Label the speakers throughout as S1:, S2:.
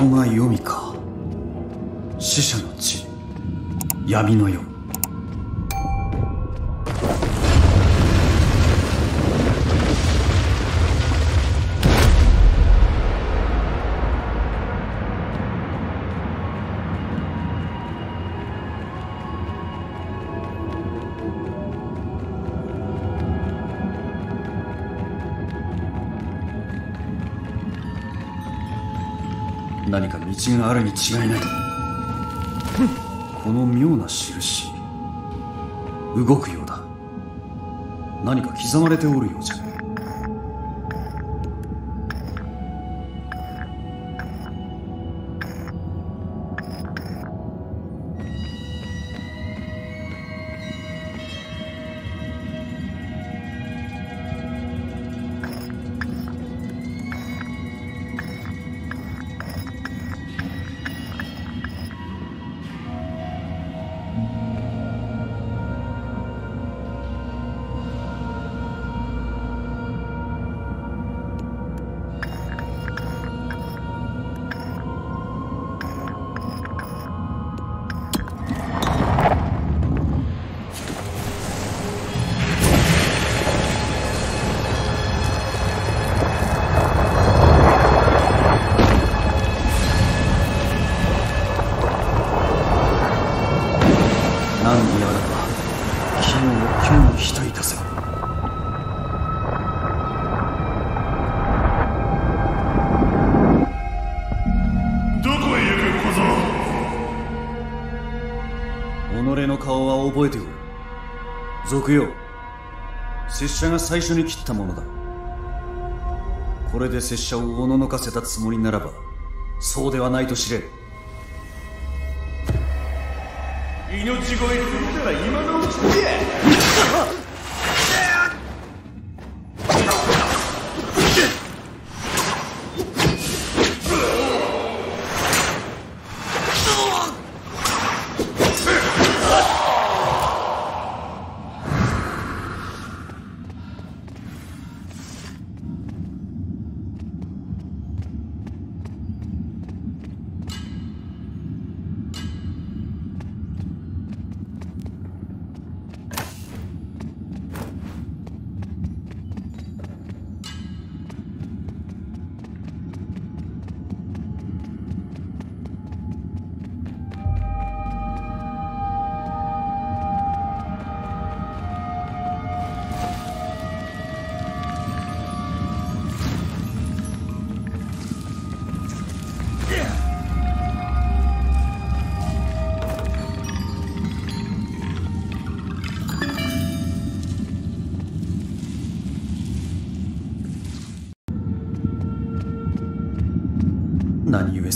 S1: こが黄泉か。死者の地闇の世。道があるに違いない。この妙な印。動くようだ。何か刻まれておるようじゃ。賊よ。拙者が最初に切ったものだ。これで拙者をおののかせたつもりならばそうではないと知れ。
S2: 命乞い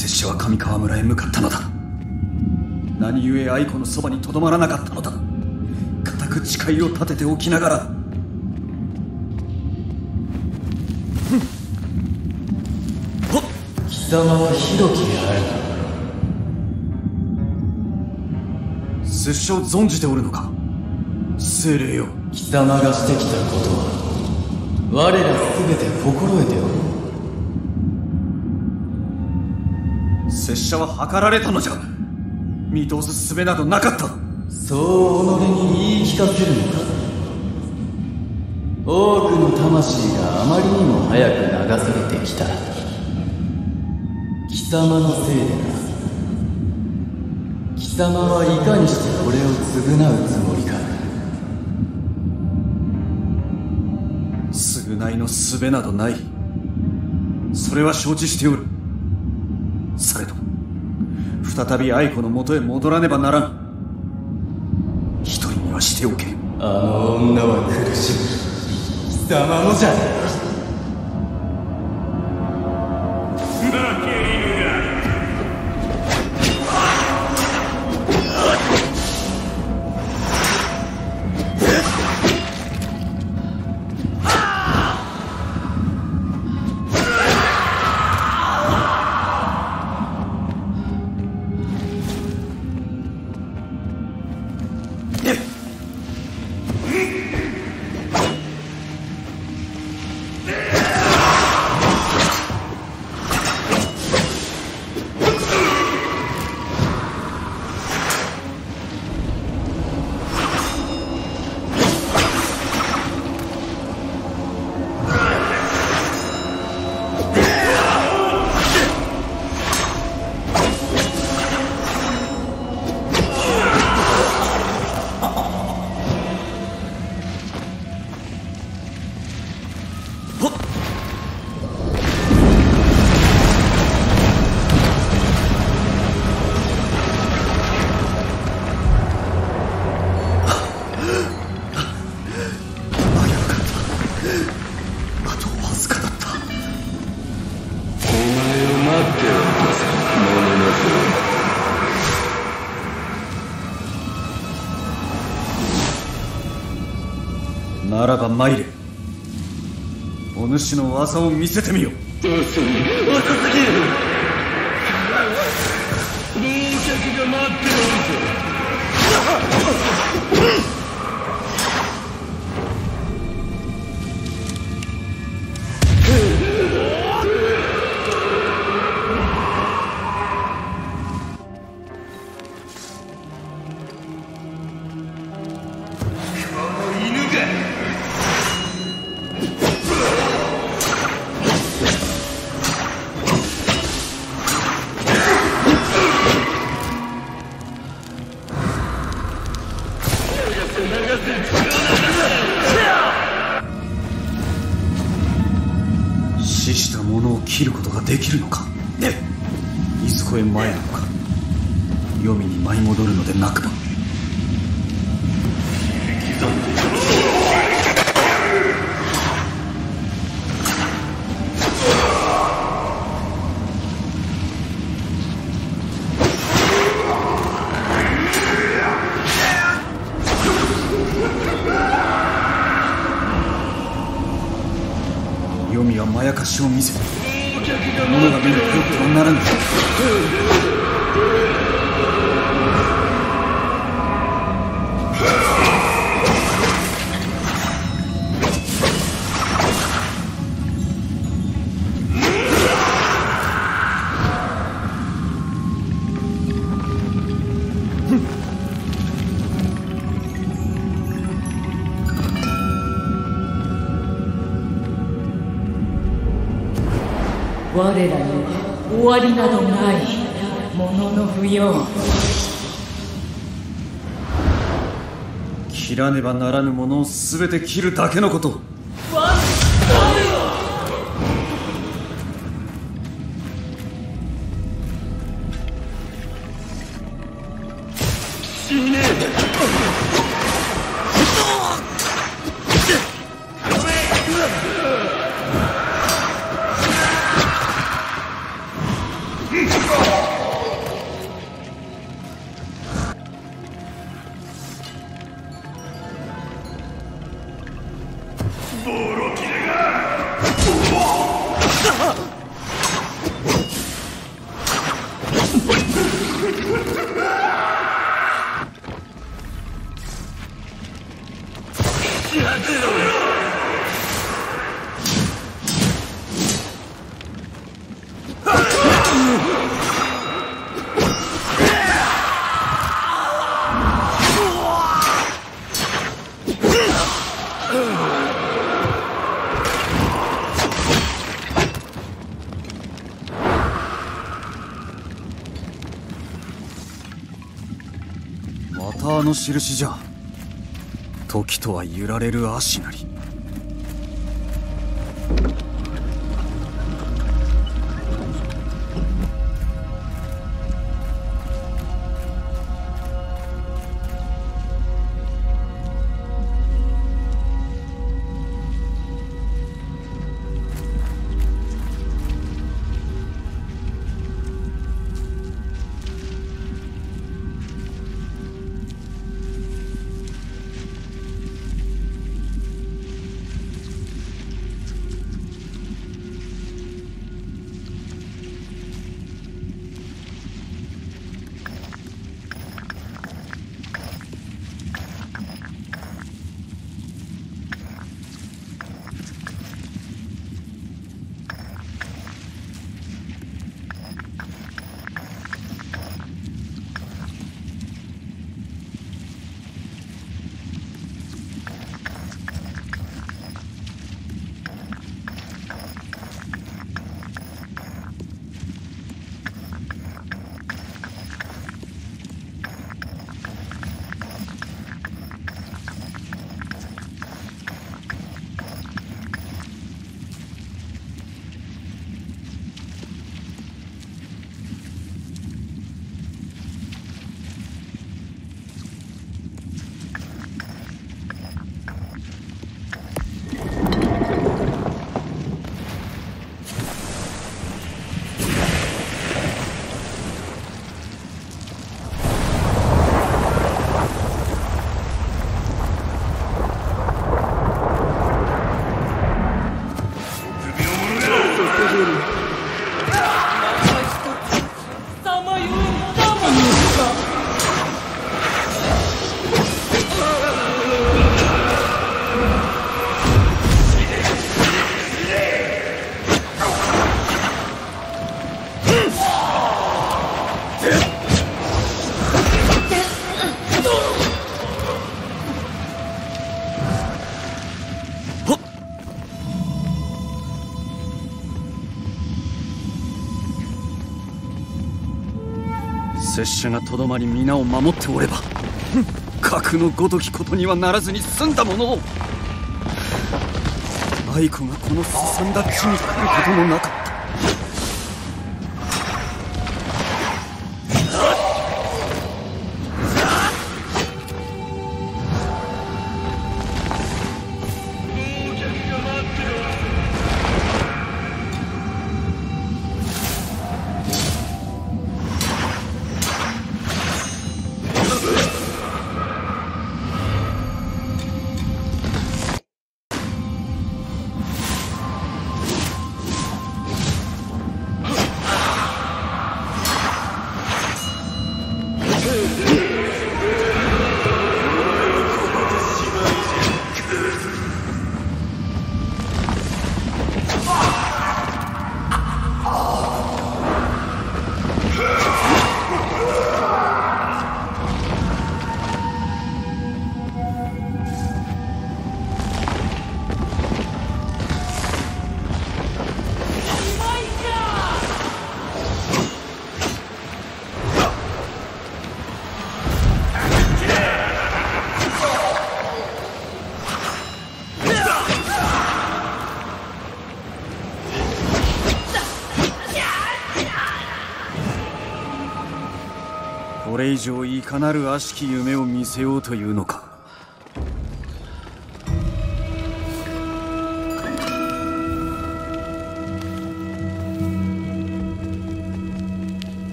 S1: 拙者は上川村へ向かったのだ。何故愛子のそばにとどまらなかったのだ。固く誓いを立てておきながら。
S3: 貴様は広きである
S1: 拙者を存じておるのか？精霊よ。
S3: 貴様がしてきたことは我ら全て心得ておる
S1: 者は計られたのじゃ。見通す術などなかった。
S3: そう己に言い聞かせるのか。多くの魂があまりにも早く流されてきた。貴様のせいでな貴様はいかにしてこれを償うつもりか。
S1: 償いの術などない。それは承知しておる再び愛子のもとへ戻らねばならん。一人にはしておけ。
S3: あの女は苦しむ。貴様のじゃ。
S1: ならば参れ。お主の技を見せてみよ。
S4: うどうする？
S1: 若すぎる。者が見る
S5: わりなどない。ものの不要。
S1: 切らねばならぬものを全て切るだけのこと。の印じゃ。時とは揺られる足なり。拙者がとどまり皆を守っておればふん 核のごときことにはならずに済んだものを。愛子がこのすさんだ地に来ることもなか以上いかなる悪しき夢を見せようというのか。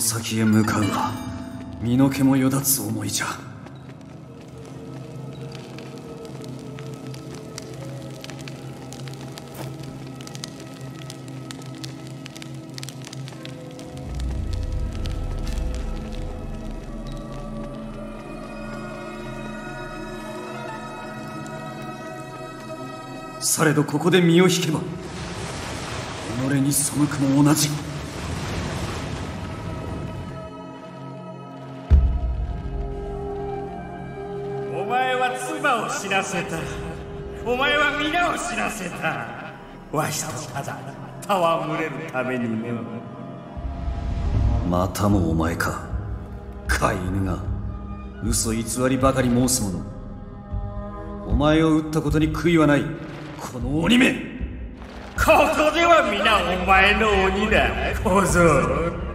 S1: 先へ向かうは身の毛もよだつ思いじゃ。されどここで身を引けば己に背くも同じ。
S2: せた。お前は皆を死なせた。わしとただ戯れるためにね。
S1: またもお前か。飼い犬が。嘘偽りばかり申す者お前を撃ったことに悔いはない。この鬼め。
S2: ここでは皆お前の鬼だ。小僧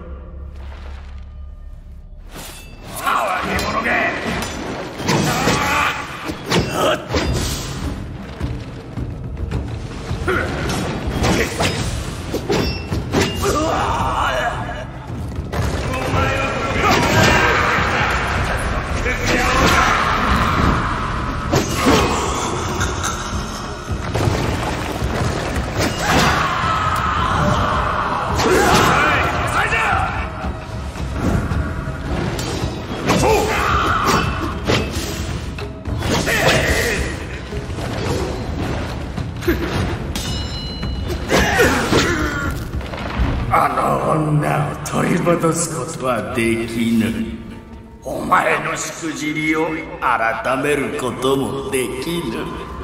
S2: 戻すことはできぬ。お前のしくじりを改めることもできぬ。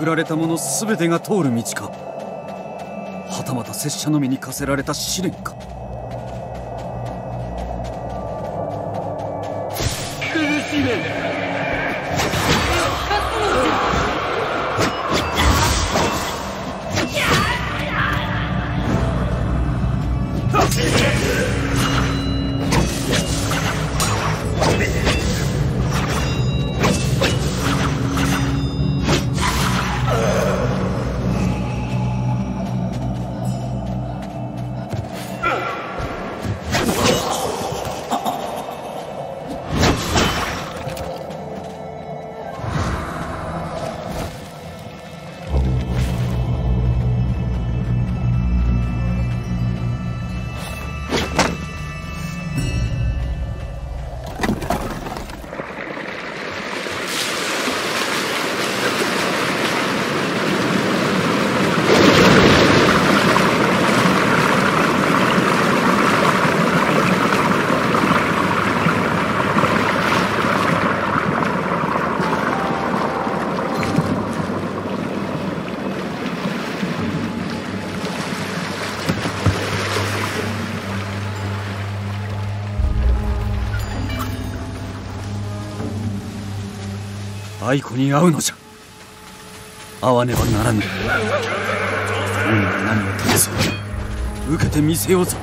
S1: 送られた者全てが通る道か。はたまた拙者のみに課せられた試練か。愛子に会うのじゃ。会わねばならぬ。恩は何を試そう受けてみせようぞ。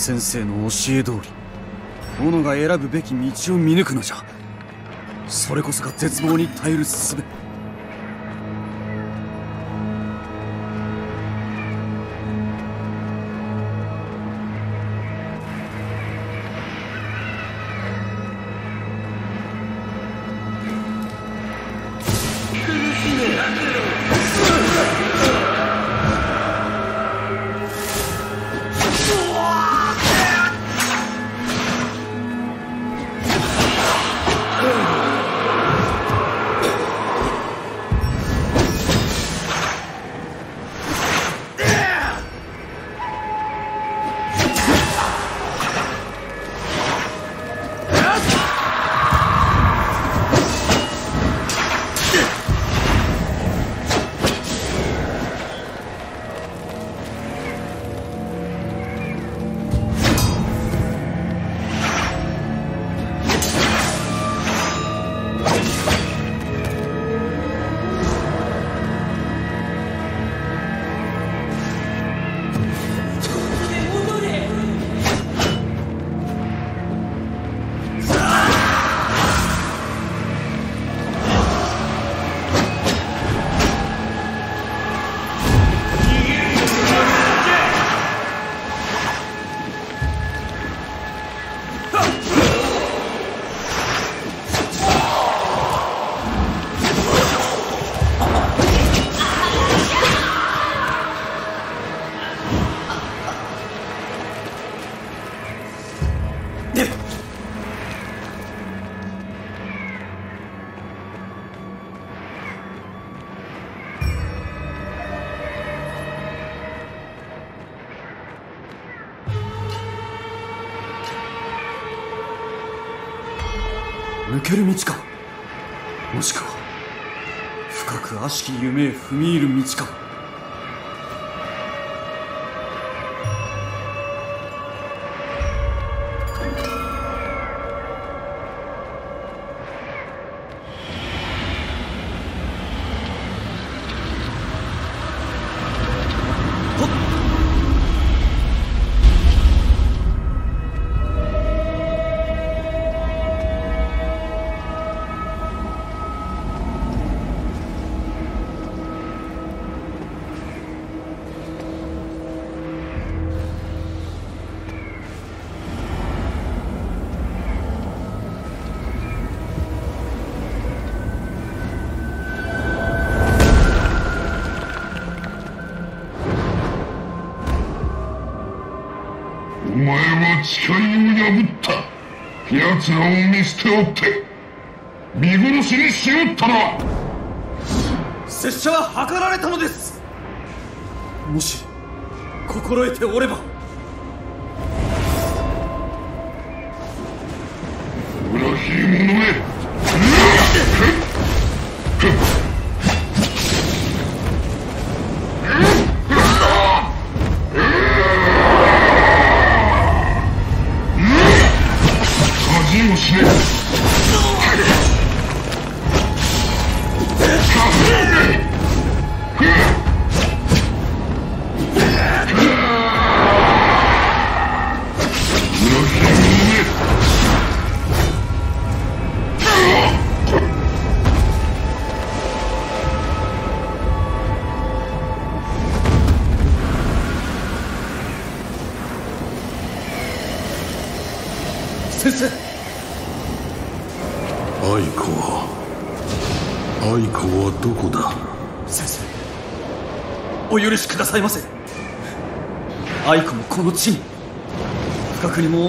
S1: 先生の教え通り斧が選ぶべき道を見抜くのじゃ。それこそが絶望に耐える術。踏み入る道か。
S4: 誓いを破った。奴らを見捨ておって見殺しにしおったのは。
S1: 拙者は図られたのです。もし心得ておれば。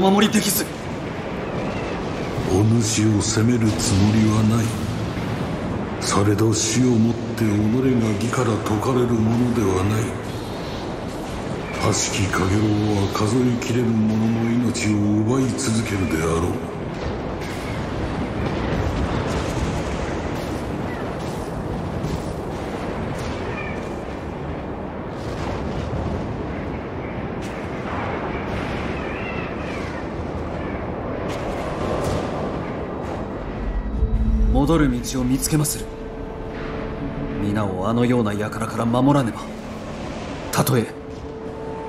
S1: 守りできず。
S4: お主を責めるつもりはない。されど死をもって己が義から解かれるものではない。悪しき陽炎は数えきれる者の命を奪い続けるであろう。
S1: 戻る道を見つけまする。皆をあのような輩から守らねば。たとえ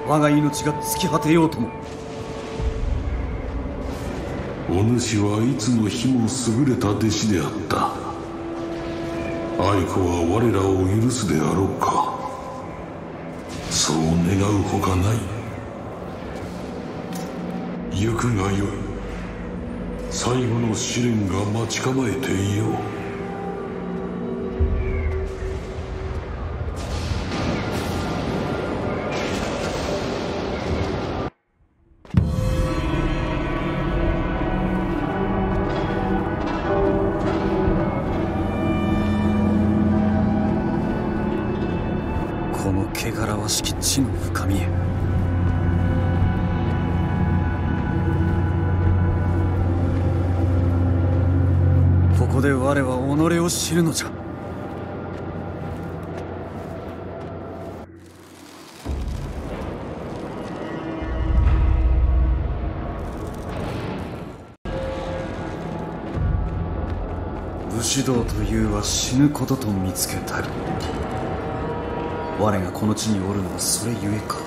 S1: 我が命が尽き果てようとも。
S4: お主はいつの日も優れた弟子であった。愛子は我らを許すであろうか。そう願うほかない。行くがよい。最後の試練が待ち構えていよう。
S1: 士道というは死ぬことと見つけたる。我がこの地におるのはそれゆえか。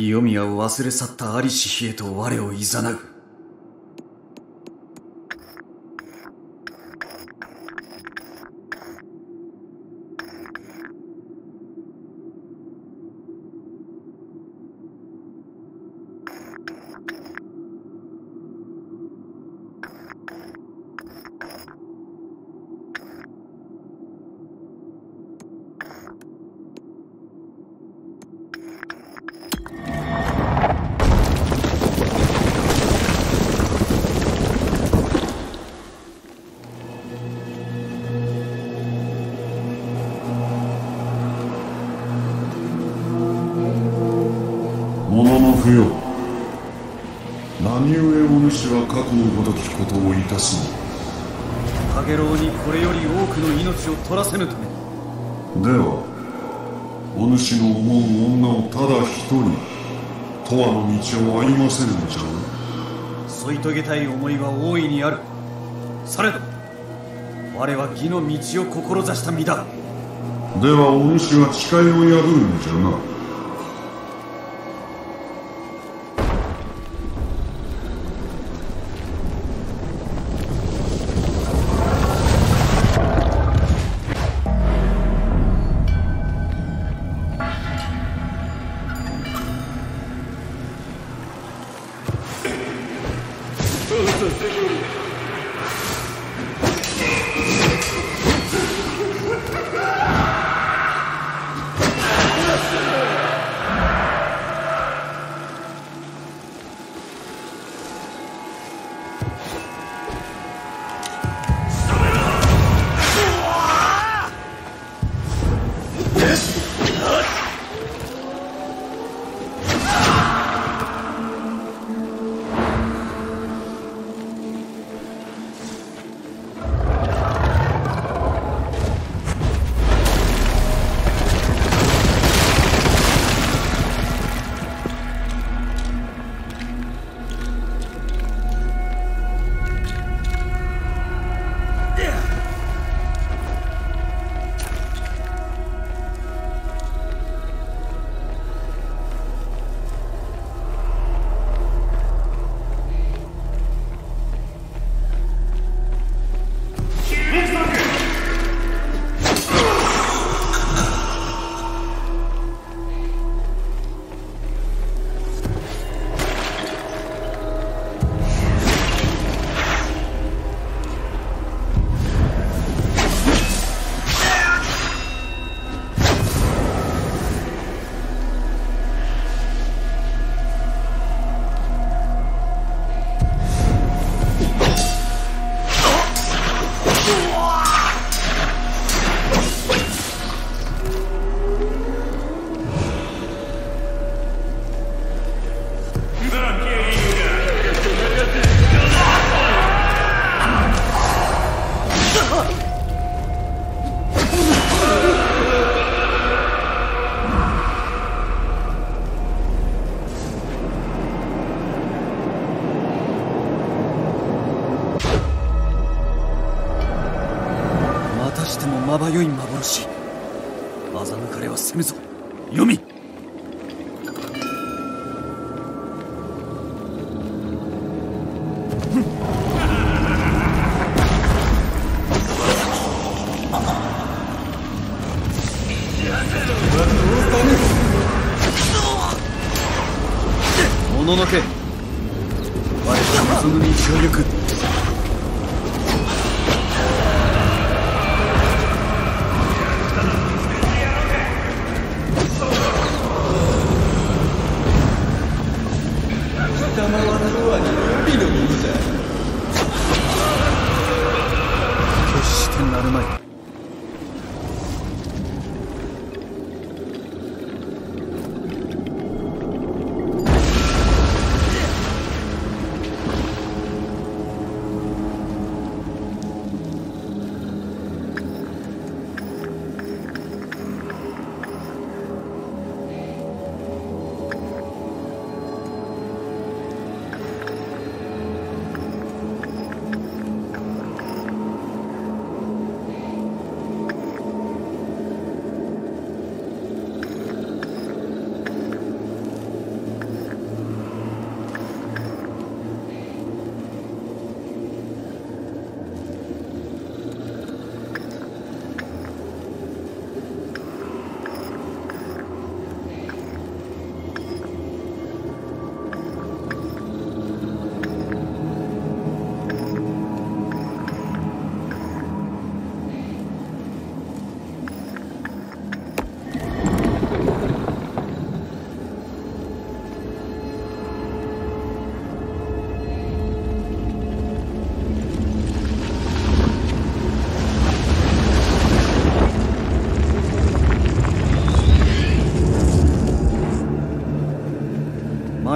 S1: び黄泉を忘れ去った在りし日へと我を誘う
S6: ものの不要何故お主は過去のごときことをいたすの？
S1: 陽炎にこれより多くの命を取らせぬために。
S6: ではお主の思う女をただ一人永遠の道を歩ませるのじゃな
S1: 添い遂げたい思いは大いにある。されど我は義の道を志した身だ。
S6: ではお主は誓いを破るのじゃな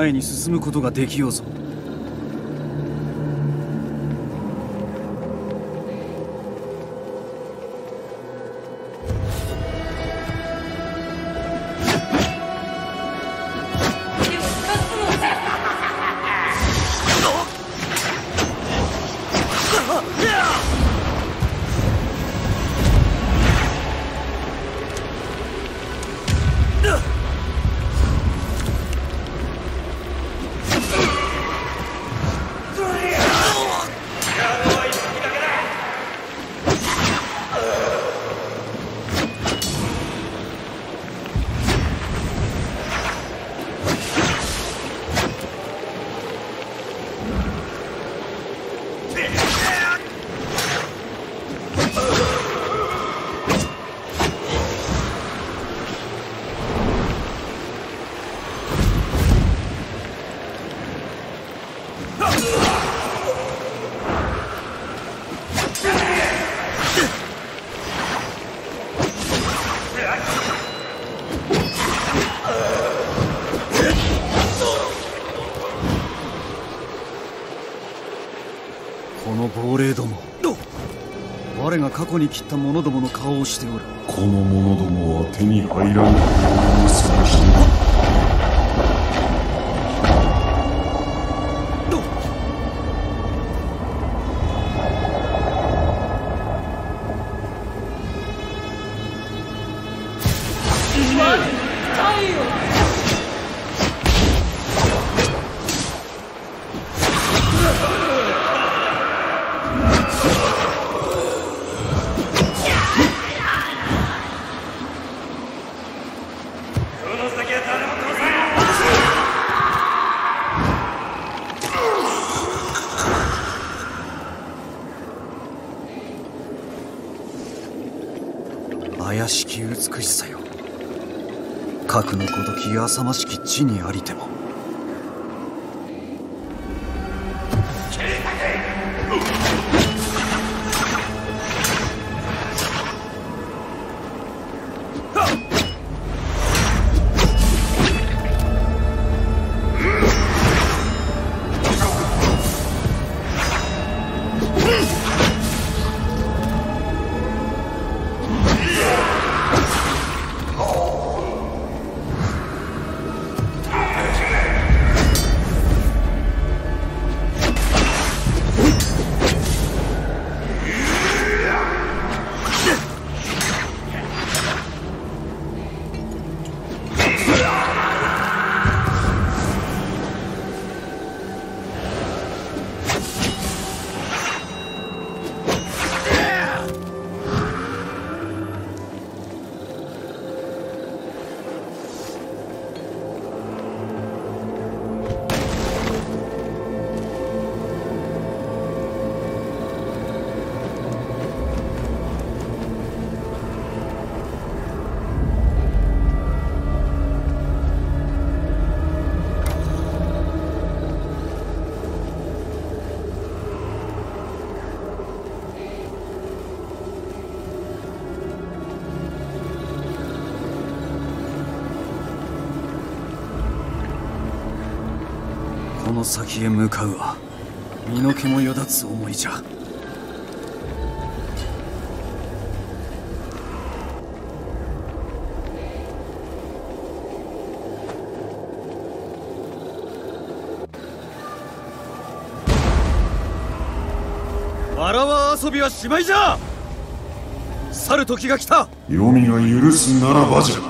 S1: 前に進むことができようぞ。過去に切った者どもの顔をしておる。
S6: この者どもは手に入らぬ。ように探して
S1: 怪しき美しさよ。核のごとき浅ましき地にありても。先へ向かうは身の毛もよだつ思いじゃ。わらわ遊びはしまいじゃ。去る時が来た。
S6: 黄泉が許すならばじゃ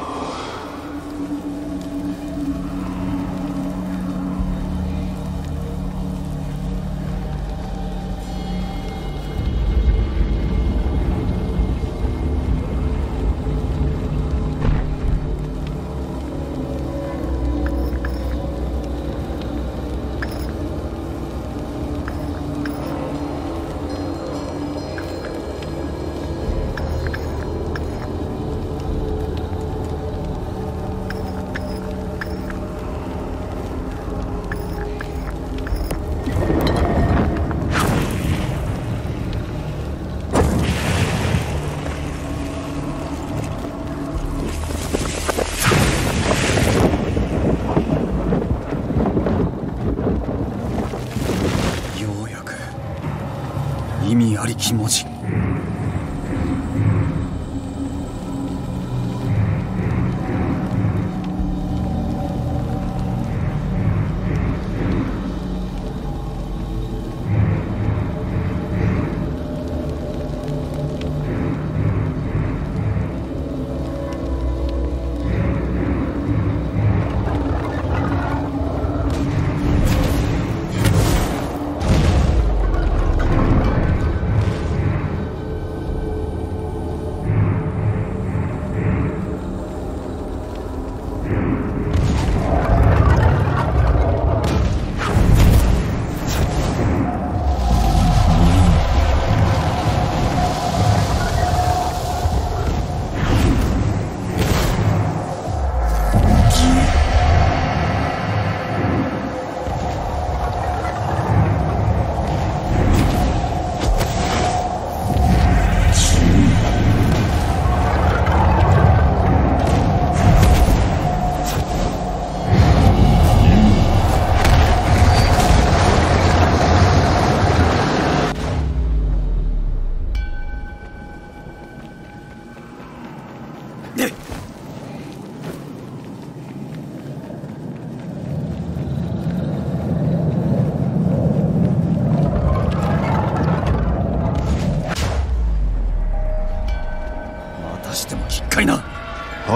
S1: り気持ち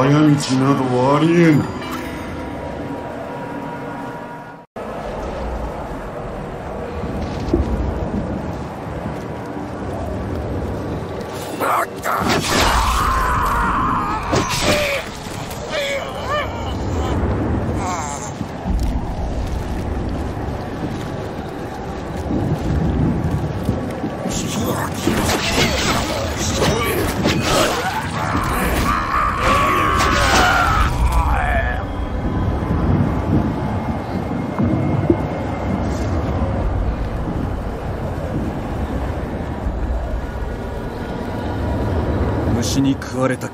S6: 早道などはありえ
S1: ん。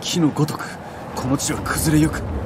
S1: 木のごとくこの地は崩れゆく。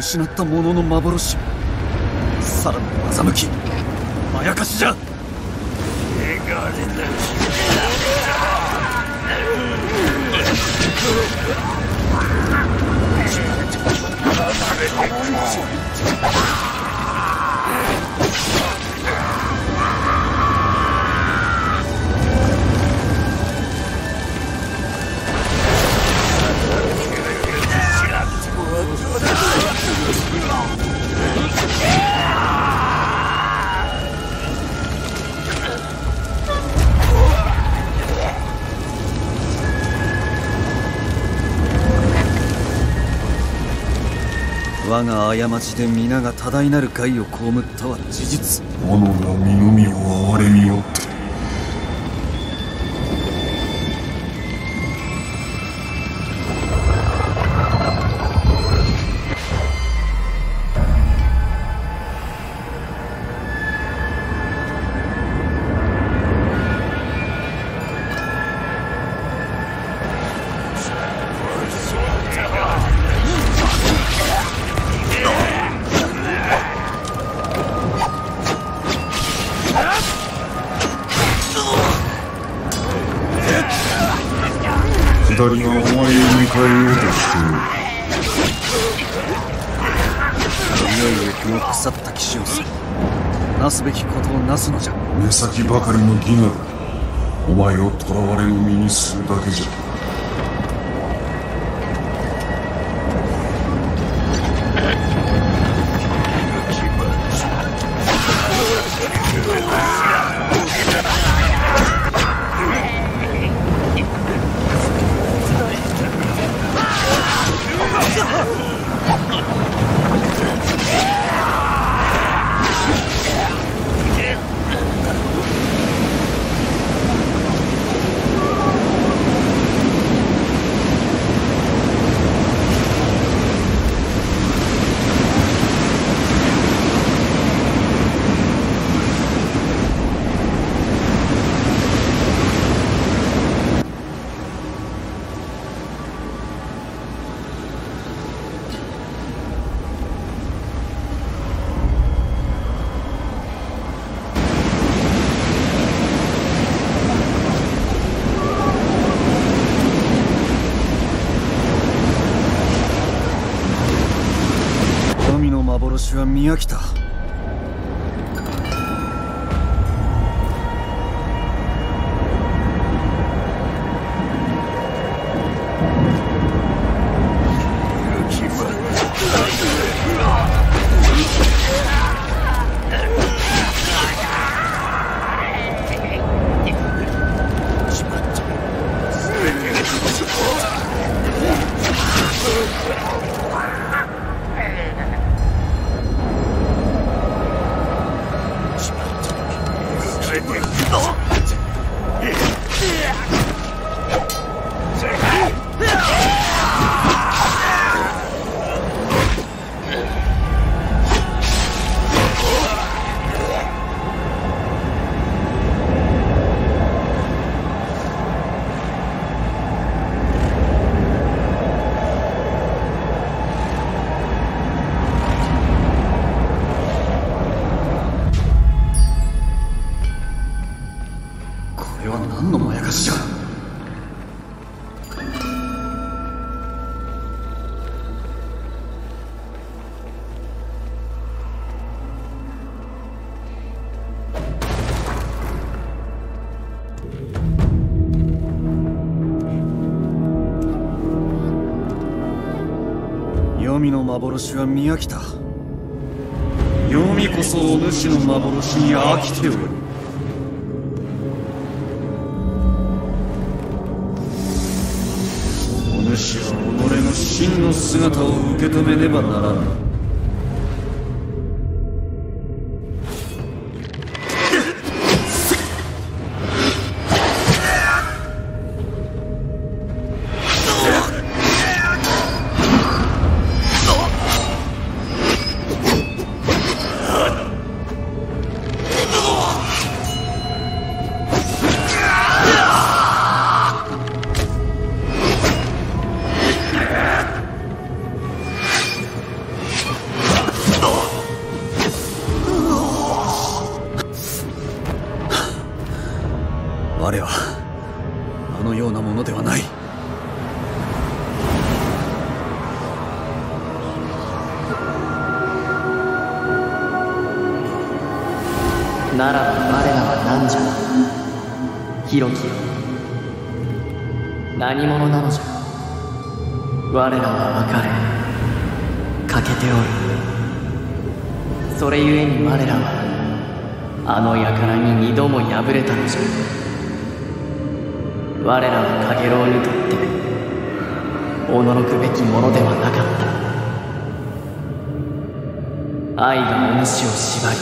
S1: 失ったものの幻。さらなる欺きまやかしじゃ。我が過ちで皆が多大なる害を被ったは事実。
S6: 己が身の身を憐れみよって。
S1: みの幻は見飽きた。読みこそお主の幻に飽きておる。お主は己の真の姿を受け止めねばならぬ。
S3: 広きよ。何者なのじゃ。我らは別れ欠けておる。それゆえに我らはあの輩に二度も敗れたのじゃ。我らは陽炎にとって驚くべきものではなかった。愛がお主を縛り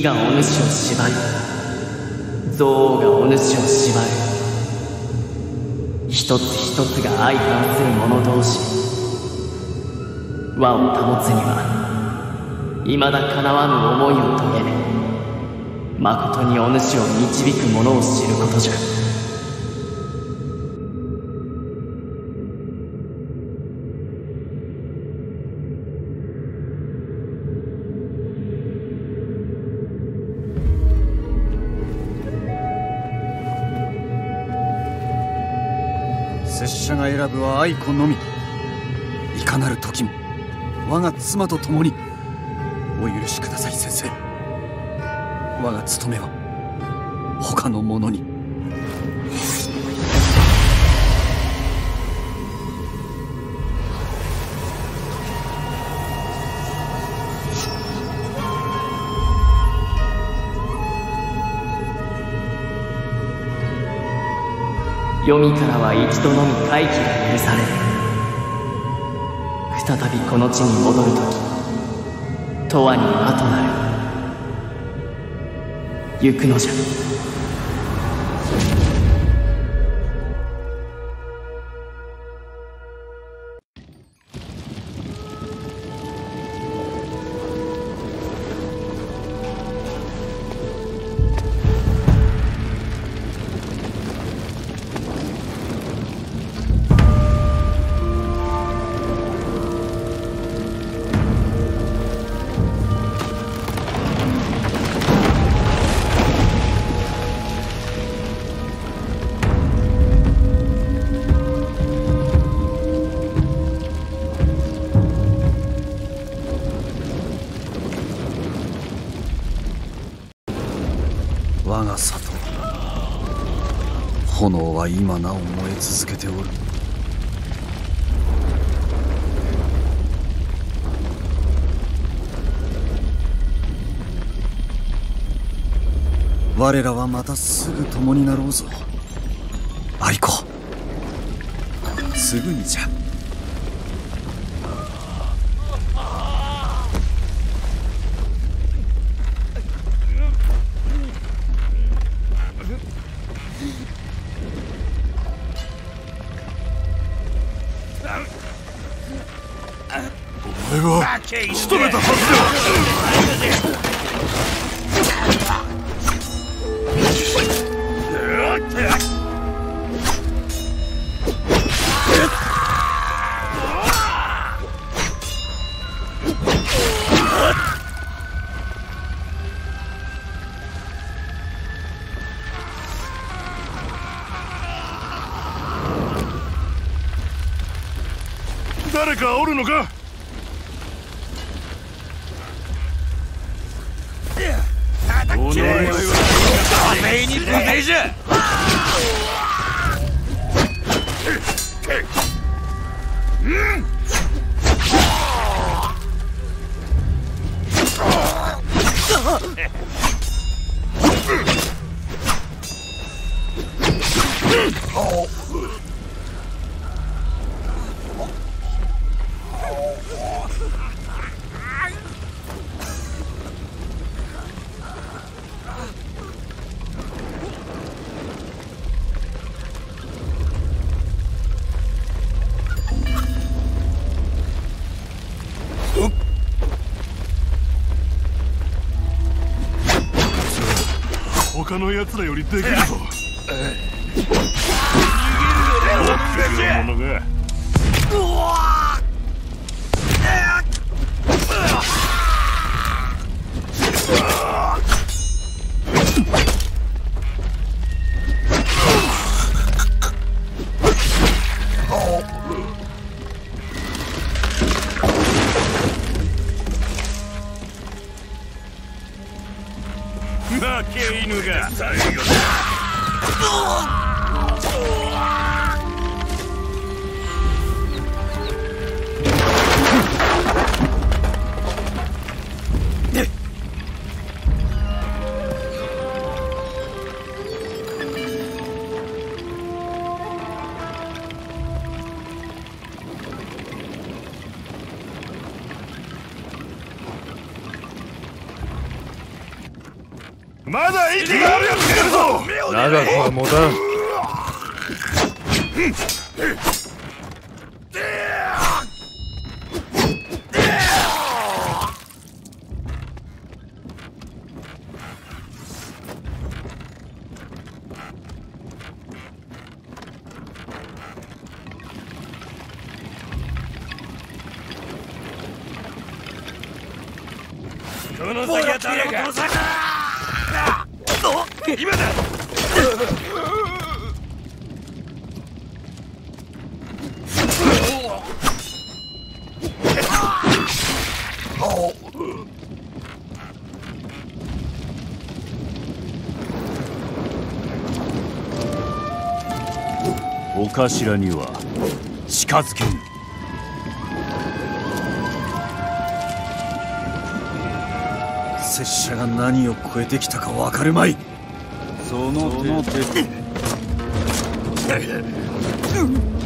S3: 義がお主を縛り憎悪がお主を縛る一つ一つが相反する者同士。和を保つにはいまだかなわぬ思いを遂げまことにお主を導く者を知ることじゃ。
S1: 選ぶは愛子のみ。いかなる時も我が妻と共にお許しください先生。我が務めは他の者に。
S3: 黄泉からは一度のみ回帰が許される。再びこの地に戻る時永遠に魔となる。行くのじゃ。
S1: 我が里。炎は今なお燃え続けておる。我らはまたすぐ共になろうぞ。愛子すぐにじゃ。
S6: 仕留めたはず他の奴らよりできるぞ。逃げるのがうわ
S7: 負け犬が。最後だぞ
S4: 長く
S2: 頭には近づけん拙者が何を超えてきたか分かるまい。その程度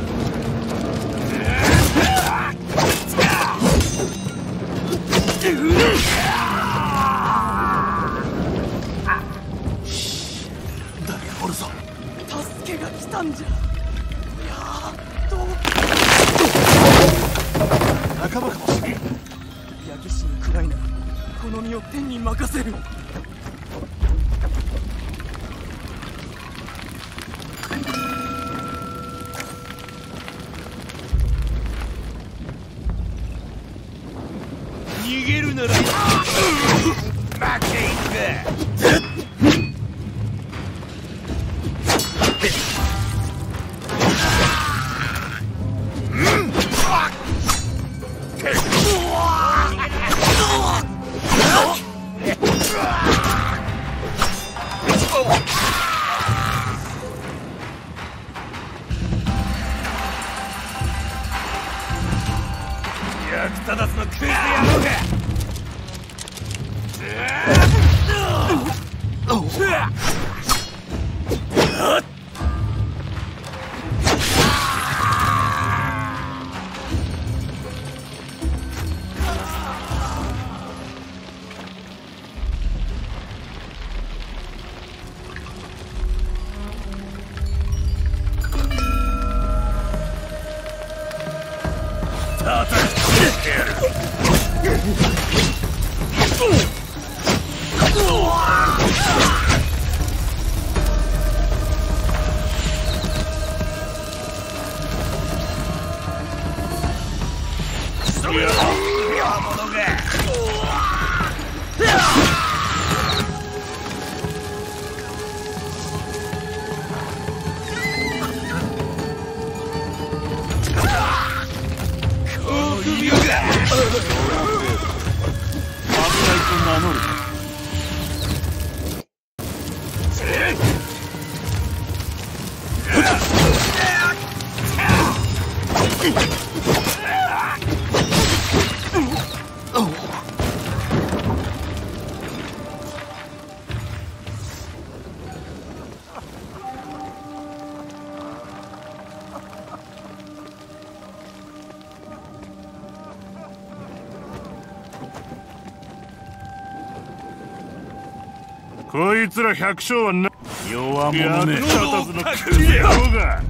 S8: い
S7: つら百姓はな
S2: 弱者。め
S7: 役立たずのクズ野郎が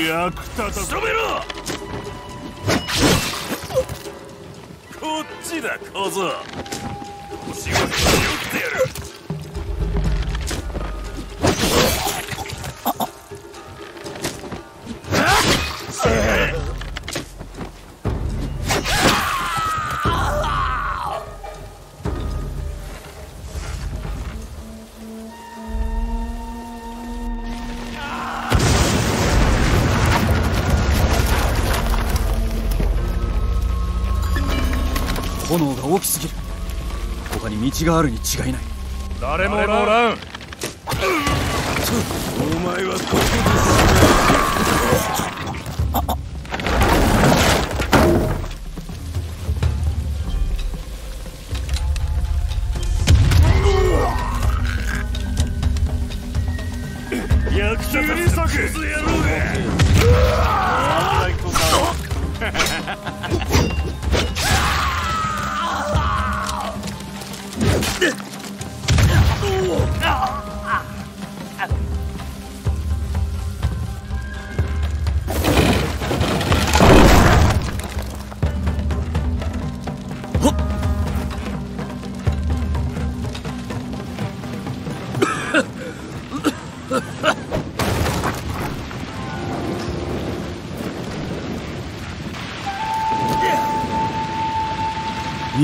S7: 役立たずめろ。こっちだ小僧。
S1: 炎があるに違いない。
S4: 誰もおらん。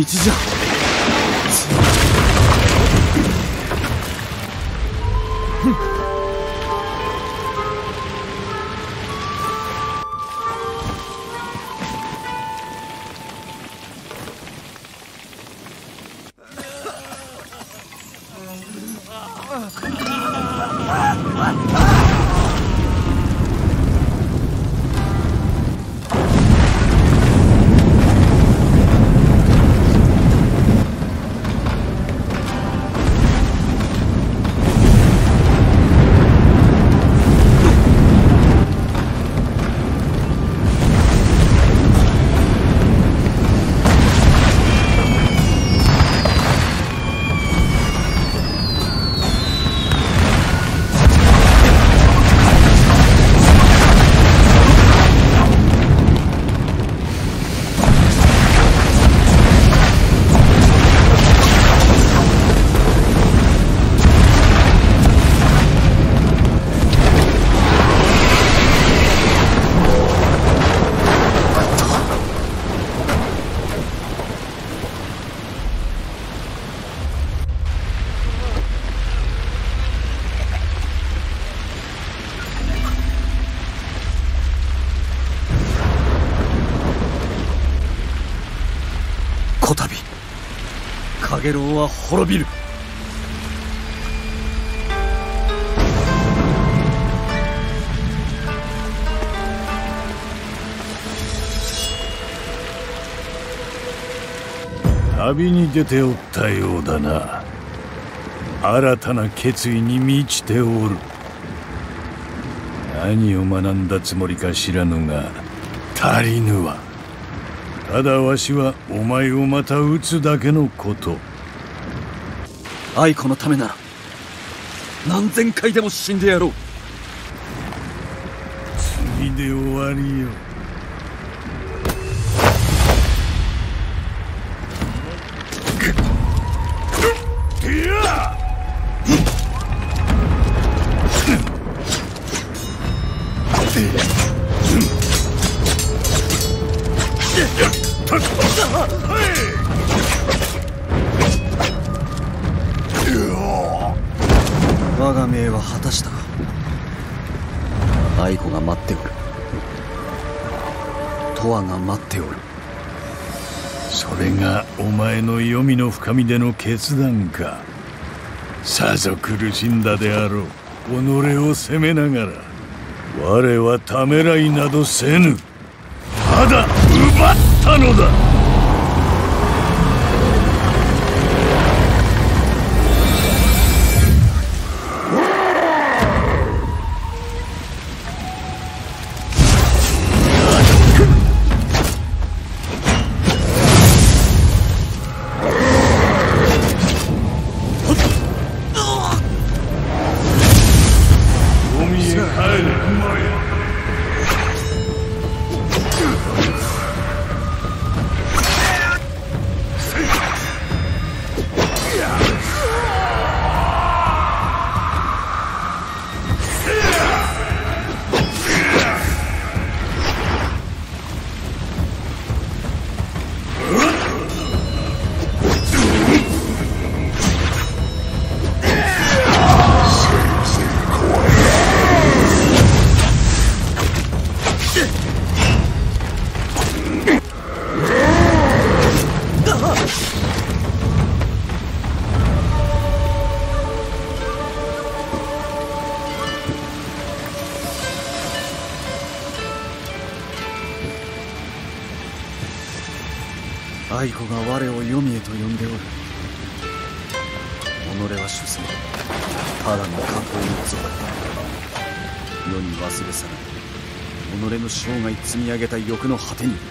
S1: 道じ滅びる。
S4: 旅に出ておったようだな。新たな決意に満ちておる。何を学んだつもりか知らぬが足りぬわ。ただわしはお前をまた撃つだけのこと。
S1: 愛子のためなら何千回でも死んでやろう。
S4: 次で終わりよ。神での決断か。さぞ苦しんだであろう。己を責めながら。我はためらいなどせぬ。ただ奪ったのだ。
S1: 太古が我を黄泉へと呼んでおる。己は主戦ただの加工の族世に忘れ去ら己の生涯積み上げた欲の果てに。